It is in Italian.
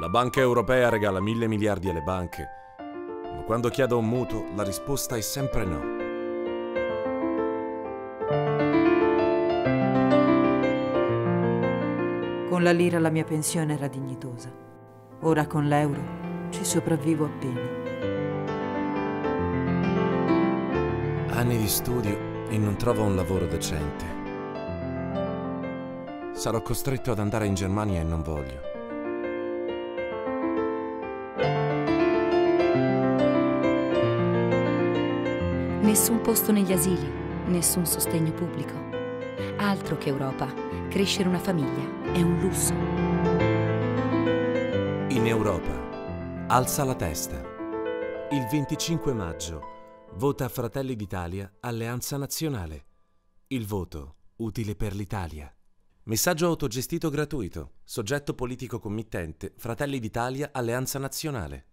La Banca Europea regala mille miliardi alle banche, ma quando chiedo un mutuo la risposta è sempre no. Con la lira la mia pensione era dignitosa. Ora con l'euro ci sopravvivo appena. Anni di studio e non trovo un lavoro decente. Sarò costretto ad andare in Germania e non voglio. Nessun posto negli asili, nessun sostegno pubblico. Altro che Europa. Crescere una famiglia è un lusso. In Europa, alza la testa. Il 25 maggio, vota Fratelli d'Italia, Alleanza Nazionale. Il voto, utile per l'Italia. Messaggio autogestito gratuito. Soggetto politico committente, Fratelli d'Italia, Alleanza Nazionale.